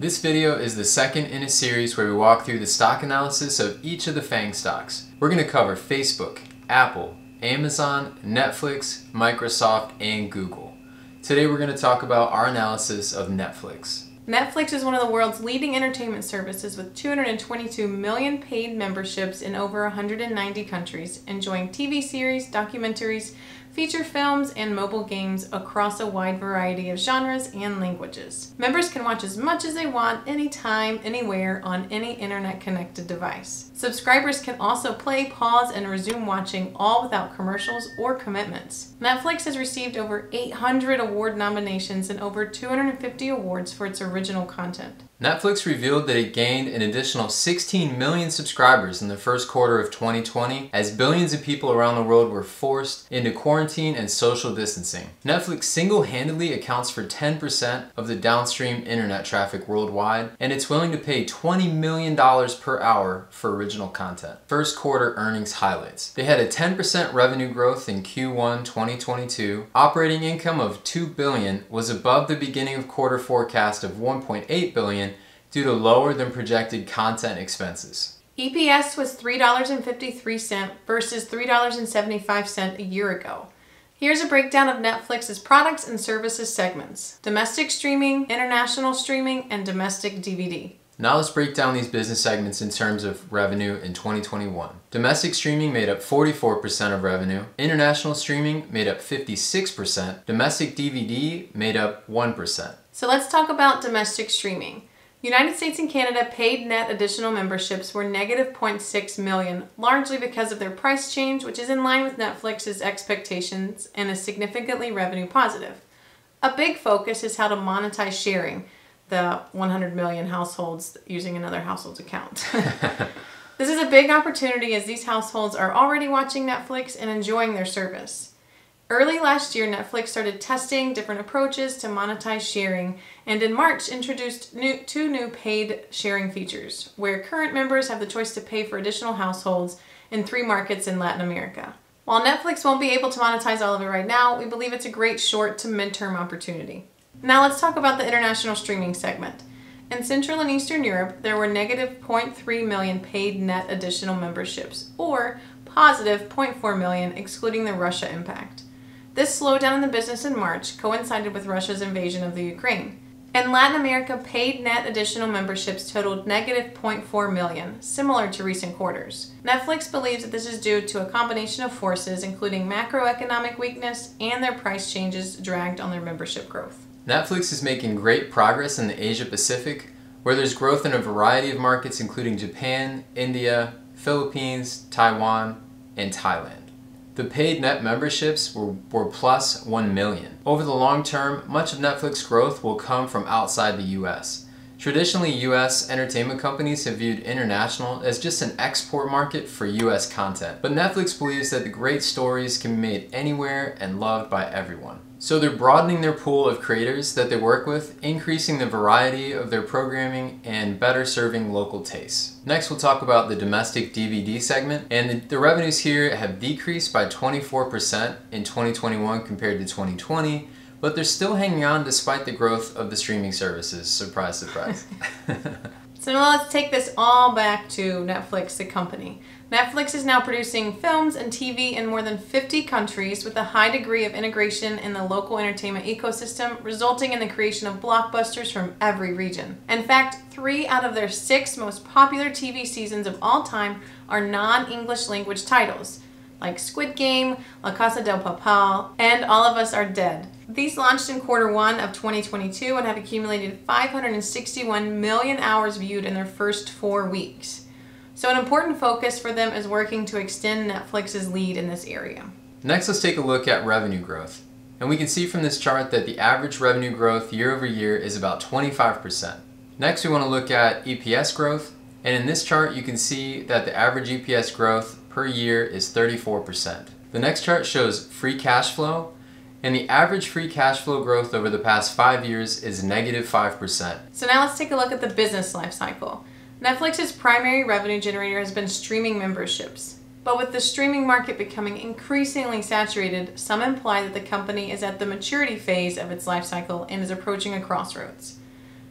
This video is the second in a series where we walk through the stock analysis of each of the FANG stocks. We're going to cover Facebook, Apple, Amazon, Netflix, Microsoft, and Google. Today we're going to talk about our analysis of Netflix. Netflix is one of the world's leading entertainment services with 222 million paid memberships in over 190 countries, enjoying TV series, documentaries, feature films, and mobile games across a wide variety of genres and languages. Members can watch as much as they want, anytime, anywhere, on any internet connected device. Subscribers can also play, pause, and resume watching all without commercials or commitments. Netflix has received over 800 award nominations and over 250 awards for its original content. Netflix revealed that it gained an additional 16 million subscribers in the first quarter of 2020 as billions of people around the world were forced into quarantine and social distancing. Netflix single-handedly accounts for 10% of the downstream internet traffic worldwide and it's willing to pay $20 million per hour for original content. First quarter earnings highlights. They had a 10% revenue growth in Q1 2022. Operating income of 2 billion was above the beginning of quarter forecast of 1.8 billion due to lower than projected content expenses. EPS was $3.53 versus $3.75 a year ago. Here's a breakdown of Netflix's products and services segments domestic streaming, international streaming, and domestic DVD. Now let's break down these business segments in terms of revenue in 2021. Domestic streaming made up 44% of revenue, international streaming made up 56%, domestic DVD made up 1%. So let's talk about domestic streaming. United States and Canada paid net additional memberships were negative 0.6 million, largely because of their price change, which is in line with Netflix's expectations and is significantly revenue positive. A big focus is how to monetize sharing the 100 million households using another household's account. this is a big opportunity as these households are already watching Netflix and enjoying their service. Early last year, Netflix started testing different approaches to monetize sharing and in March introduced new, two new paid sharing features where current members have the choice to pay for additional households in three markets in Latin America. While Netflix won't be able to monetize all of it right now, we believe it's a great short to midterm opportunity. Now let's talk about the international streaming segment. In Central and Eastern Europe, there were negative 0.3 million paid net additional memberships, or positive 0.4 million excluding the Russia impact. This slowdown in the business in March coincided with Russia's invasion of the Ukraine. In Latin America, paid net additional memberships totaled negative 0.4 million, similar to recent quarters. Netflix believes that this is due to a combination of forces, including macroeconomic weakness and their price changes dragged on their membership growth. Netflix is making great progress in the Asia Pacific, where there's growth in a variety of markets including Japan, India, Philippines, Taiwan, and Thailand. The paid net memberships were, were plus 1 million. Over the long term, much of Netflix growth will come from outside the US. Traditionally, US entertainment companies have viewed international as just an export market for US content, but Netflix believes that the great stories can be made anywhere and loved by everyone. So they're broadening their pool of creators that they work with, increasing the variety of their programming, and better serving local tastes. Next we'll talk about the domestic DVD segment, and the, revenues here have decreased by 24% in 2021 compared to 2020, but they're still hanging on despite the growth of the streaming services. Surprise, surprise. so now let's take this all back to Netflix, the company. Netflix is now producing films and TV in more than 50 countries with a high degree of integration in the local entertainment ecosystem, resulting in the creation of blockbusters from every region. In fact, three out of their six most popular TV seasons of all time are non English language titles, like Squid Game, La Casa del Papel, and All of Us Are Dead. These launched in quarter one of 2022 and have accumulated 561 million hours viewed in their first four weeks. So an important focus for them is working to extend Netflix's lead in this area. Next, let's take a look at revenue growth. And we can see from this chart that the average revenue growth year over year is about 25%. Next, we want to look at EPS growth. And in this chart, you can see that the average EPS growth per year is 34%. The next chart shows free cash flow. And the average free cash flow growth over the past five years is negative 5%. So now let's take a look at the business life cycle. Netflix's primary revenue generator has been streaming memberships. But with the streaming market becoming increasingly saturated, some imply that the company is at the maturity phase of its life cycle and is approaching a crossroads.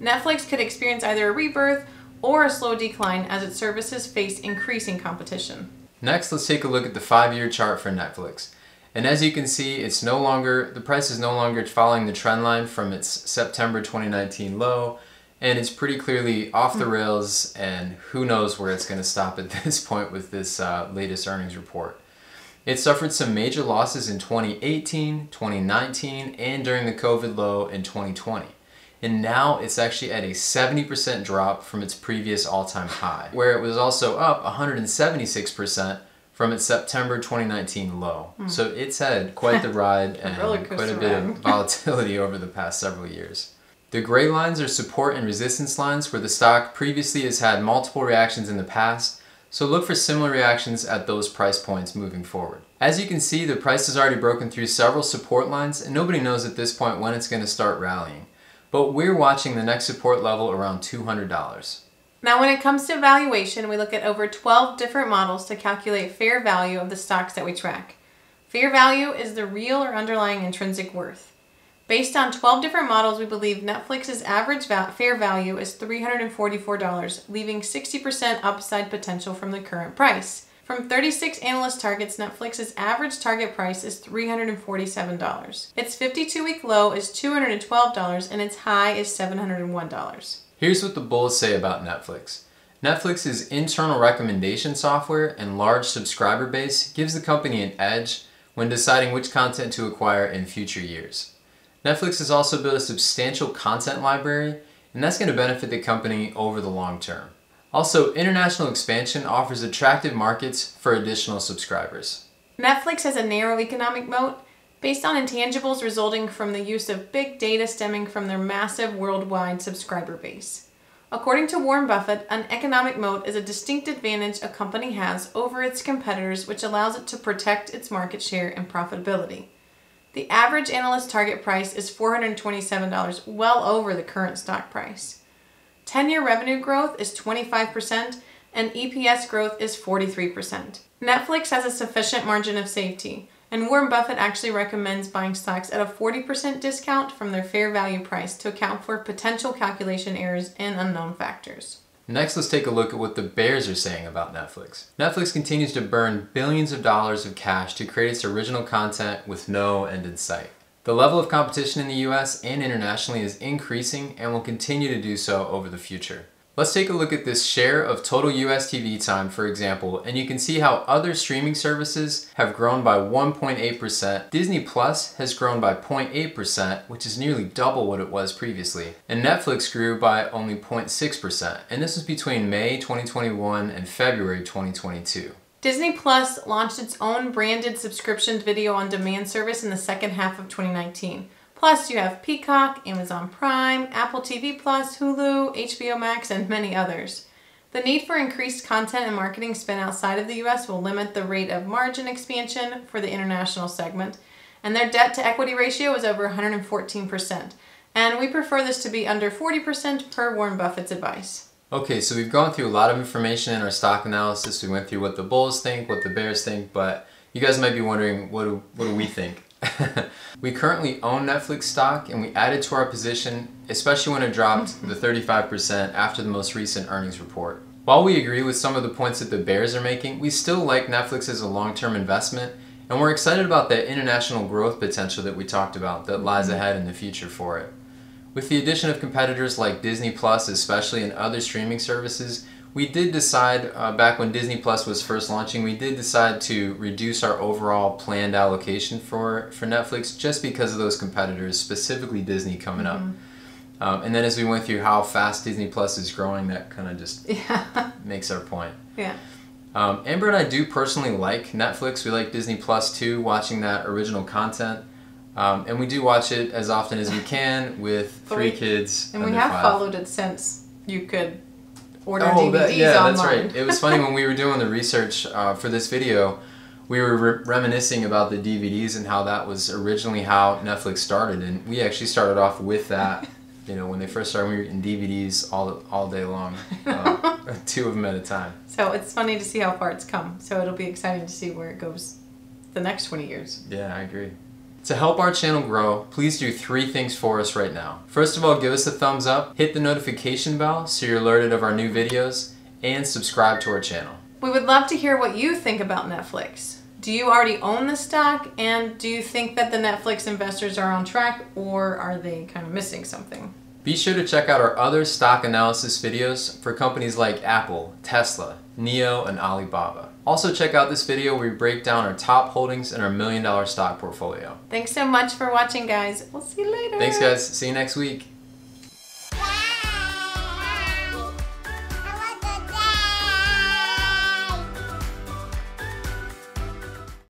Netflix could experience either a rebirth or a slow decline as its services face increasing competition. Next, let's take a look at the five-year chart for Netflix. And as you can see, it's no longer the price is no longer following the trend line from its September 2019 low, and it's pretty clearly off the rails. And who knows where it's going to stop at this point with this uh, latest earnings report. It suffered some major losses in 2018, 2019, and during the COVID low in 2020. And now it's actually at a 70% drop from its previous all time high, where it was also up 176% from its September 2019 low. Mm. So it's had quite the ride and quite a bit ride. of volatility over the past several years. The gray lines are support and resistance lines where the stock previously has had multiple reactions in the past, so look for similar reactions at those price points moving forward. As you can see, the price has already broken through several support lines and nobody knows at this point when it's going to start rallying. But we're watching the next support level around $200. Now, when it comes to valuation, we look at over 12 different models to calculate fair value of the stocks that we track. Fair value is the real or underlying intrinsic worth. Based on 12 different models, we believe Netflix's average va- fair value is $344, leaving 60% upside potential from the current price. From 36 analyst targets, Netflix's average target price is $347. Its 52 week low is $212 and its high is $701. Here's what the bulls say about Netflix. Netflix's internal recommendation software and large subscriber base gives the company an edge when deciding which content to acquire in future years. Netflix has also built a substantial content library, and that's going to benefit the company over the long term. Also, international expansion offers attractive markets for additional subscribers. Netflix has a narrow economic moat based on intangibles resulting from the use of big data stemming from their massive worldwide subscriber base. According to Warren Buffett, an economic moat is a distinct advantage a company has over its competitors, which allows it to protect its market share and profitability. The average analyst target price is $427, well over the current stock price. 10 year revenue growth is 25%, and EPS growth is 43%. Netflix has a sufficient margin of safety, and Warren Buffett actually recommends buying stocks at a 40% discount from their fair value price to account for potential calculation errors and unknown factors. Next, let's take a look at what the bears are saying about Netflix. Netflix continues to burn billions of dollars of cash to create its original content with no end in sight. The level of competition in the US and internationally is increasing and will continue to do so over the future. Let's take a look at this share of total US TV time, for example, and you can see how other streaming services have grown by 1.8%. Disney Plus has grown by 0.8%, which is nearly double what it was previously. And Netflix grew by only 0.6%, and this was between May 2021 and February 2022. Disney Plus launched its own branded subscription video on demand service in the second half of 2019. Plus, you have Peacock, Amazon Prime, Apple TV Plus, Hulu, HBO Max, and many others. The need for increased content and marketing spend outside of the US will limit the rate of margin expansion for the international segment, and their debt to equity ratio is over 114%. And we prefer this to be under 40% per Warren Buffett's advice. Okay, so we've gone through a lot of information in our stock analysis. We went through what the bulls think, what the bears think, but you guys might be wondering what do, what do we think? we currently own Netflix stock and we added to our position, especially when it dropped the mm-hmm. 35% after the most recent earnings report. While we agree with some of the points that the bears are making, we still like Netflix as a long-term investment and we're excited about the international growth potential that we talked about that lies mm-hmm. ahead in the future for it. With the addition of competitors like Disney Plus, especially and other streaming services, we did decide uh, back when Disney Plus was first launching, we did decide to reduce our overall planned allocation for, for Netflix just because of those competitors, specifically Disney coming mm-hmm. up. Um, and then as we went through how fast Disney Plus is growing, that kind of just yeah. makes our point. Yeah. Um, Amber and I do personally like Netflix. We like Disney Plus too, watching that original content. Um, and we do watch it as often as we can with three kids. And we have five. followed it since you could order oh, DVDs that, yeah, online. that's right. It was funny when we were doing the research uh, for this video. We were re- reminiscing about the DVDs and how that was originally how Netflix started, and we actually started off with that. You know, when they first started, we were in DVDs all all day long, uh, two of them at a time. So it's funny to see how far it's come. So it'll be exciting to see where it goes the next twenty years. Yeah, I agree. To help our channel grow, please do three things for us right now. First of all, give us a thumbs up, hit the notification bell so you're alerted of our new videos, and subscribe to our channel. We would love to hear what you think about Netflix. Do you already own the stock and do you think that the Netflix investors are on track or are they kind of missing something? Be sure to check out our other stock analysis videos for companies like Apple, Tesla, NIO, and Alibaba. Also check out this video where we break down our top holdings in our million dollar stock portfolio. Thanks so much for watching guys. We'll see you later. Thanks guys, see you next week.